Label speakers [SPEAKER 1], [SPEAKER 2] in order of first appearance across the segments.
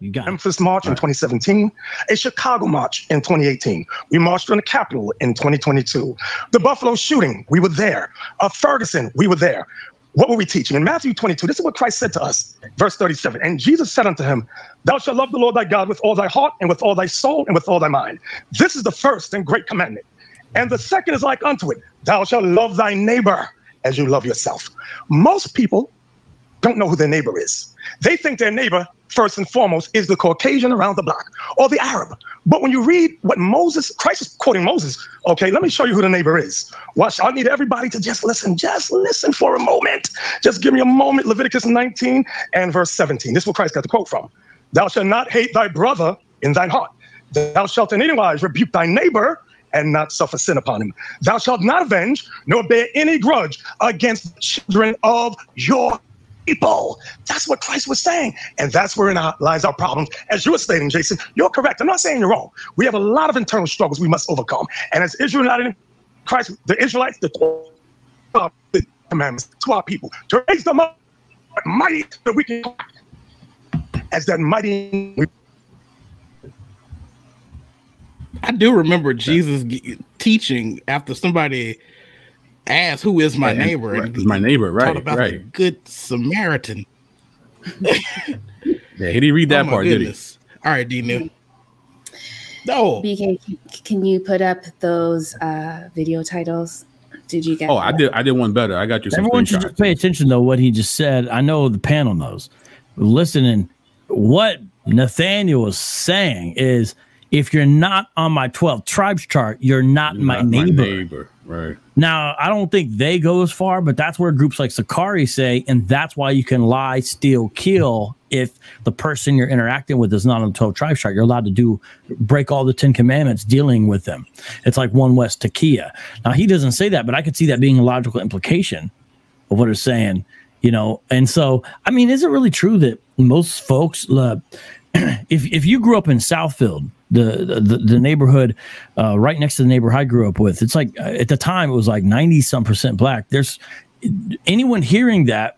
[SPEAKER 1] You got
[SPEAKER 2] Memphis March in 2017, a Chicago March in 2018. We marched on the Capitol in 2022. The Buffalo shooting, we were there. Uh, Ferguson, we were there. What were we teaching? In Matthew 22, this is what Christ said to us, verse 37. And Jesus said unto him, Thou shalt love the Lord thy God with all thy heart and with all thy soul and with all thy mind. This is the first and great commandment. And the second is like unto it, Thou shalt love thy neighbor as you love yourself. Most people don't know who their neighbor is. They think their neighbor, first and foremost, is the Caucasian around the block or the Arab. But when you read what Moses, Christ is quoting Moses, okay, let me show you who the neighbor is. Watch, I need everybody to just listen, just listen for a moment. Just give me a moment. Leviticus 19 and verse 17. This is what Christ got the quote from. Thou shalt not hate thy brother in thine heart. Thou shalt in any wise rebuke thy neighbor and not suffer sin upon him. Thou shalt not avenge nor bear any grudge against the children of your people. That's what Christ was saying. And that's wherein our, lies our problems. As you were stating, Jason, you're correct. I'm not saying you're wrong. We have a lot of internal struggles we must overcome. And as Israel in Christ, the Israelites, the, uh, the commandments to our people, to raise them up mighty that we can as that mighty
[SPEAKER 3] I do remember Jesus teaching after somebody asked, "Who is my
[SPEAKER 4] Yeah,
[SPEAKER 3] neighbor?"
[SPEAKER 4] right,
[SPEAKER 3] and
[SPEAKER 4] who's my neighbor,
[SPEAKER 3] taught
[SPEAKER 4] right,
[SPEAKER 3] about the
[SPEAKER 4] right.
[SPEAKER 3] good Samaritan.
[SPEAKER 4] Yeah, he didn't read that
[SPEAKER 3] Oh my
[SPEAKER 4] part, did he?
[SPEAKER 3] All right, D. New. No.
[SPEAKER 5] BK, can you put up those uh, video titles? Did you get?
[SPEAKER 4] Oh, I did. I did one better. I got you some
[SPEAKER 1] Everyone should
[SPEAKER 4] screenshots.
[SPEAKER 1] just pay attention though what he just said. I know the panel knows. Listening, what Nathanyel was saying is, if you're not on my 12 tribes chart, you're not, my,
[SPEAKER 4] Not
[SPEAKER 1] neighbor.
[SPEAKER 4] neighbor, right?
[SPEAKER 1] Now, I don't think they go as far, but that's where groups like Sicarii say, and that's why you can lie, steal, kill if the person you're interacting with is not on the 12 tribe chart. You're allowed to do break all the 10 commandments dealing with them. It's like one West taqiyya. Now, he doesn't say that, but I could see that being a logical implication of what it's saying, you know. And so, I mean, is it really true that most folks, uh, if if you grew up in Southfield, the the, the neighborhood uh, right next to the neighborhood I grew up with, it's like uh, at the time it was like ninety some percent black. There's anyone hearing that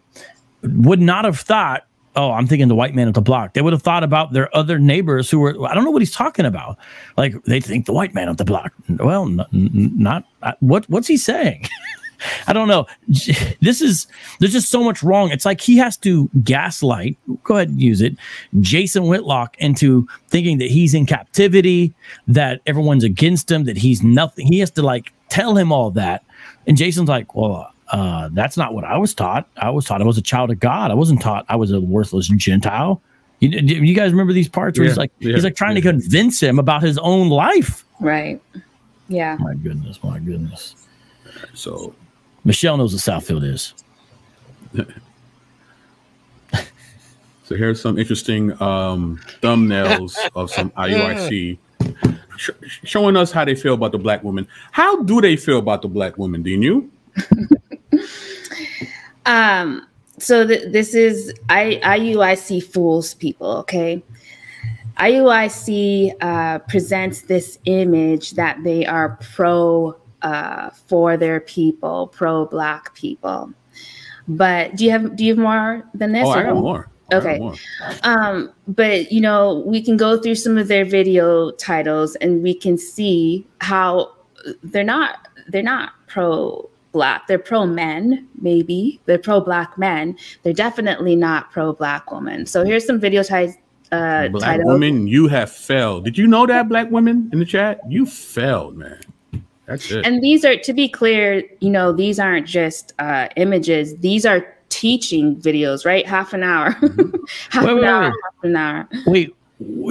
[SPEAKER 1] would not have thought. Oh, I'm thinking the white man at the block. They would have thought about their other neighbors who were. I don't know what he's talking about. Like they think the white man at the block. Well, n- n- not uh, what. What's he saying? I don't know. This is there's just so much wrong. It's like he has to gaslight. Go ahead and use it. Jason Whitlock into thinking that he's in captivity, that everyone's against him, that he's nothing. He has to like tell him all that, and Jason's like, well. Uh, that's not what I was taught. I was taught I was a child of God. I wasn't taught I was a worthless Gentile. You, you guys remember these parts where he's like
[SPEAKER 4] yeah,
[SPEAKER 1] he's like trying to convince him about his own life.
[SPEAKER 5] Right. Yeah.
[SPEAKER 1] My goodness, my goodness.
[SPEAKER 4] So
[SPEAKER 1] Michelle knows what Southfield is.
[SPEAKER 4] So here's some interesting um, thumbnails of some IUIC sh- showing us how they feel about the black woman. How do they feel about the black woman? Do you?
[SPEAKER 5] Um, so th- this is I IUIC fools people, okay? IUIC uh, presents this image that they are pro uh, for their people, pro black people. But do you have do you have more than this?
[SPEAKER 4] Oh, I got
[SPEAKER 5] no?
[SPEAKER 4] more. Got
[SPEAKER 5] Okay.
[SPEAKER 4] more.
[SPEAKER 5] Um, but you know, we can go through some of their video titles and we can see how they're not they're not pro black. They're pro men, maybe. They're pro black men. They're definitely not pro black women. So here's some video titles uh
[SPEAKER 4] Black woman, you have failed. Did you know that, black women in the chat? You failed, man. That's it.
[SPEAKER 5] And these are to be clear, you know, these aren't just uh images. These are teaching videos, right? Half an hour. half
[SPEAKER 1] Wait,
[SPEAKER 5] an
[SPEAKER 1] wait,
[SPEAKER 5] hour,
[SPEAKER 1] wait.
[SPEAKER 5] half an hour.
[SPEAKER 1] Wait,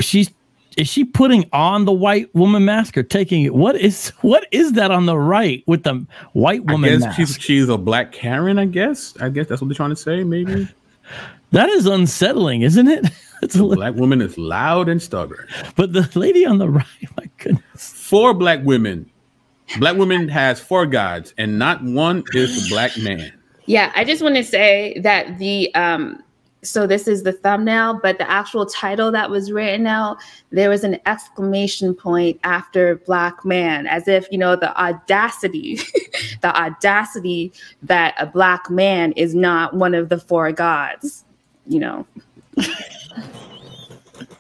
[SPEAKER 1] she's is she putting on the white woman mask or taking it? What is what is that on the right with the white woman?
[SPEAKER 4] I
[SPEAKER 1] woman
[SPEAKER 4] guess
[SPEAKER 1] mask?
[SPEAKER 4] she's she's a black Karen. I guess. I guess that's what they're trying to say. Maybe
[SPEAKER 1] That is unsettling, isn't it? It's a, li-
[SPEAKER 4] black woman is loud and stubborn.
[SPEAKER 1] but the lady on the right, my goodness.
[SPEAKER 4] Four black women. Black woman has four gods, and not one is the black man.
[SPEAKER 5] Yeah, I just want to say that the um so this is the thumbnail, but the actual title that was written out, there was an exclamation point after black man, as if you know the audacity, the audacity that a black man is not one of the four gods, you know.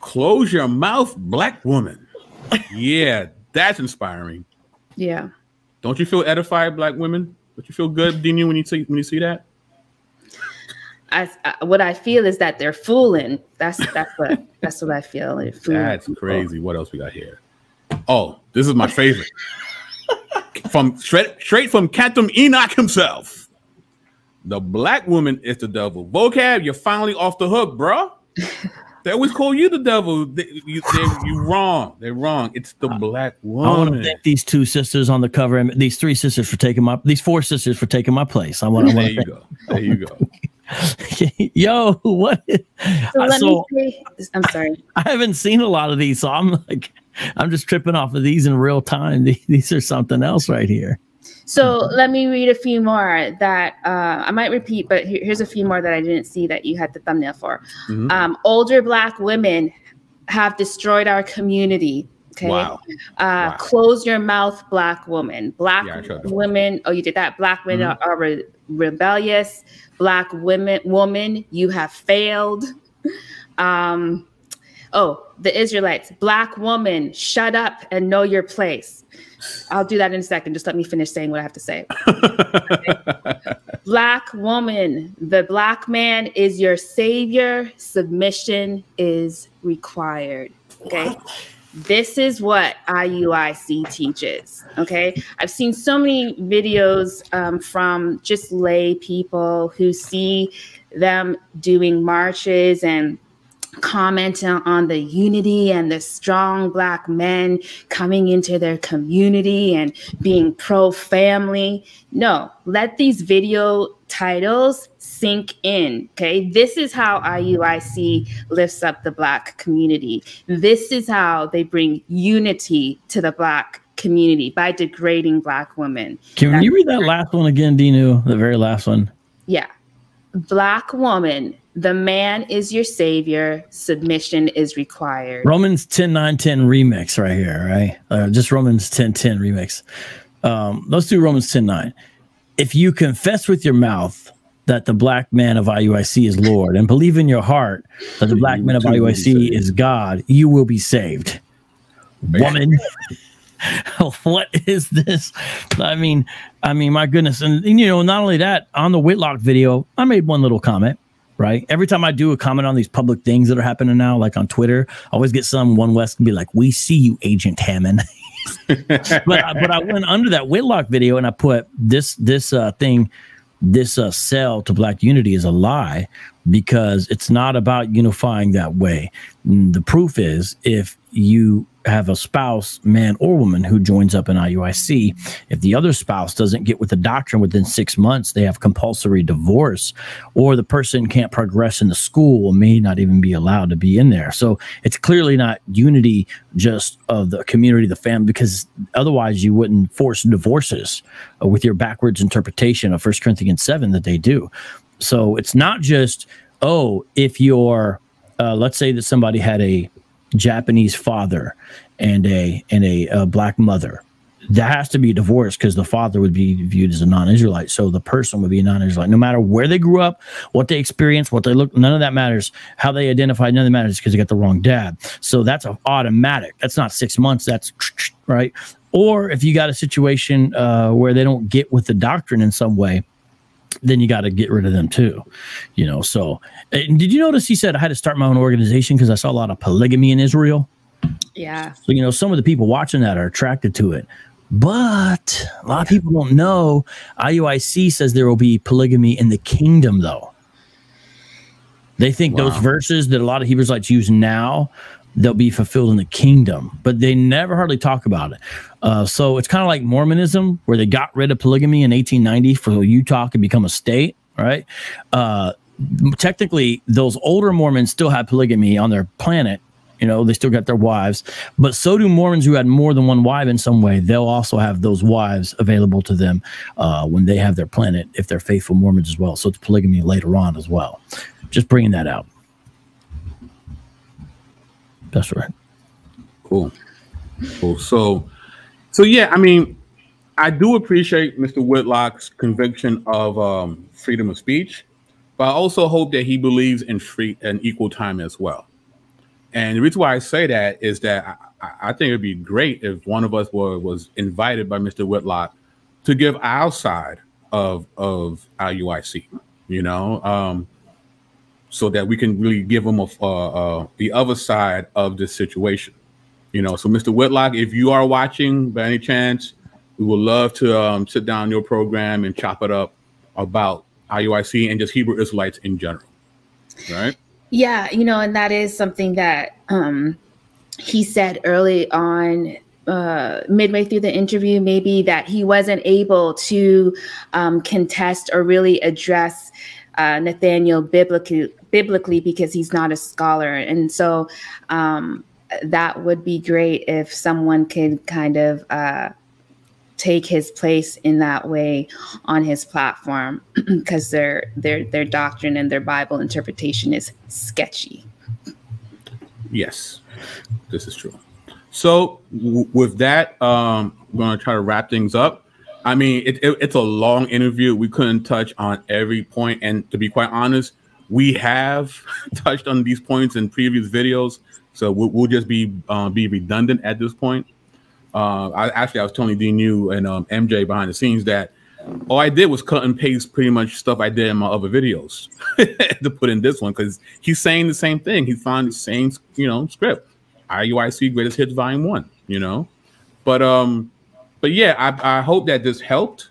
[SPEAKER 4] Close your mouth, black woman. yeah, that's inspiring.
[SPEAKER 5] Yeah.
[SPEAKER 4] Don't you feel edified, black women? Don't you feel good, Dinu, when you see when you see that?
[SPEAKER 5] I, I, what I feel is that they're fooling. That's that's what that's what I feel.
[SPEAKER 4] That's
[SPEAKER 5] people.
[SPEAKER 4] crazy. What else we got here? Oh, this is my favorite. from straight straight from Captain Enoch himself. The black woman is the devil. Vocab, you're finally off the hook, bro. They always call you the devil. They, you, they're, you wrong. They're wrong. It's the black woman.
[SPEAKER 1] I want to thank these two sisters on the cover and these three sisters for taking my these four sisters for taking my place. I want. I
[SPEAKER 4] There
[SPEAKER 1] want
[SPEAKER 4] you go. There you go.
[SPEAKER 1] Yo, what?
[SPEAKER 5] So
[SPEAKER 1] Uh,
[SPEAKER 5] let
[SPEAKER 1] so
[SPEAKER 5] me say, I'm sorry.
[SPEAKER 1] I haven't seen a lot of these, so I'm like, I'm just tripping off of these in real time. These, these are something else right here.
[SPEAKER 5] So let me read a few more that uh, I might repeat, but here- here's a few more that I didn't see that you had the thumbnail for.
[SPEAKER 4] Mhm.
[SPEAKER 5] Um, older Black women have destroyed our community. Okay.
[SPEAKER 4] Wow.
[SPEAKER 5] Uh,
[SPEAKER 4] Wow.
[SPEAKER 5] Close your mouth, Black woman. Black
[SPEAKER 4] Yeah, I showed that.
[SPEAKER 5] women. Oh, you did that. Black women
[SPEAKER 4] Mhm.
[SPEAKER 5] are, are re- rebellious. Black women, woman, you have failed. Um, oh, the Israelites. Black woman, shut up and know your place. I'll do that in a second. Just let me finish saying what I have to say. Black woman, the black man is your savior. Submission is required. Okay. This is what IUIC teaches. Okay. I've seen so many videos um, from just lay people who see them doing marches and commenting on the unity and the strong black men coming into their community and being pro family. No, let these video titles sink in. Okay. This is how IUIC lifts up the black community. This is how they bring unity to the black community by degrading black women.
[SPEAKER 1] Can you read that last one again, Dinu? The very last one.
[SPEAKER 5] Yeah. Black woman, the man is your savior, submission is required.
[SPEAKER 1] Romans 10 9 10 remix right here, right? Uh, just Romans 10 10 remix. Um, let's do Romans 10 9. If you confess with your mouth that the black man of IUIC is Lord and believe in your heart that the black man of
[SPEAKER 4] too
[SPEAKER 1] IUIC is God, you will be saved. Woman. what is this? I mean, I mean, my goodness. And, and, you know, not only that, on the Whitlock video, I made one little comment, right? Every time I do a comment on these public things that are happening now, like on Twitter, I always get some one West be like, We see you, Agent Hammond. but but I went under that Whitlock video and I put this this uh, thing, this uh, sell to Black Unity is a lie because it's not about unifying that way. The proof is if you have a spouse, man or woman, who joins up in IUIC, if the other spouse doesn't get with the doctrine within six months, they have compulsory divorce, or the person can't progress in the school or may not even be allowed to be in there. So it's clearly not unity just of the community, the family, because otherwise you wouldn't force divorces uh, with your backwards interpretation of First Corinthians 7 that they do. So it's not just, oh, if you're, uh, let's say that somebody had a Japanese father and a and a, uh black mother. That has to be divorced because the father would be viewed as a non-Israelite. So the person would be a non-Israelite, no matter where they grew up, what they experienced, what they look. None of that matters. How they identify, none of that matters because they got the wrong dad. So that's a automatic. That's not six months. That's right. Or if you got a situation uh, where they don't get with the doctrine in some way, then you got to get rid of them too, you know. So, and did you notice he said I had to start my own organization because I saw a lot of polygamy in Israel.
[SPEAKER 5] Yeah.
[SPEAKER 1] So, you know, some of the people watching that are attracted to it. But a lot of people don't know IUIC says there will be polygamy in the kingdom, though. They think those verses that a lot of Hebrews like to use now, they'll be fulfilled in the kingdom, but they never hardly talk about it. Uh, so it's kind of like Mormonism, where they got rid of polygamy in 1890 for Utah to become a state, right? Uh, technically, those older Mormons still had polygamy on their planet. You know, they still got their wives, but so do Mormons who had more than one wife in some way. They'll also have those wives available to them uh, when they have their planet, if they're faithful Mormons as well. So it's polygamy later on as well. Just bringing that out. That's right.
[SPEAKER 4] Cool. Cool. So, so yeah, I mean, I do appreciate Mr. Whitlock's conviction of um, freedom of speech, but I also hope that he believes in free and equal time as well. And the reason why I say that is that I, I think it'd be great if one of us were, was invited by Mr. Whitlock to give our side of of IUIC. you know, um, so that we can really give them a, uh, uh, the other side of this situation, you know. So, Mr. Whitlock, if you are watching by any chance, we would love to um, sit down your program and chop it up about IUIC and just Hebrew Israelites in general, right?
[SPEAKER 5] Yeah, you know, and that is something that um, he said early on uh, midway through the interview, maybe that he wasn't able to um, contest or really address uh, Nathanyel biblically, biblically because he's not a scholar. And so um, that would be great if someone could kind of uh, take his place in that way on his platform because their their their doctrine and their Bible interpretation is sketchy.
[SPEAKER 4] Yes, this is true. So with that, um, we're going to try to wrap things up. I mean, it, it, it's a long interview. We couldn't touch on every point, and to be quite honest, we have touched on these points in previous videos. So we'll, we'll just be uh, be redundant at this point. Uh, I actually I was telling Dinu and um, MJ behind the scenes that all I did was cut and paste pretty much stuff I did in my other videos to put in this one because he's saying the same thing. He found the same you know script. IUIC Greatest Hits Volume One, you know. But um, but yeah, I, I hope that this helped.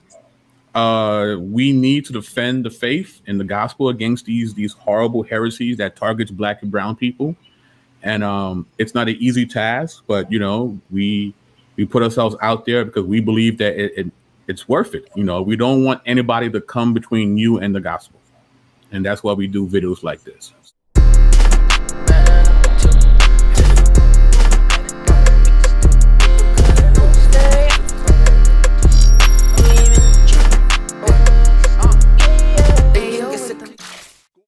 [SPEAKER 4] Uh, we need to defend the faith and the gospel against these these horrible heresies that targets black and brown people. And um, it's not an easy task, but you know, we we put ourselves out there because we believe that it, it it's worth it. You know, we don't want anybody to come between you and the gospel, and that's why we do videos like this.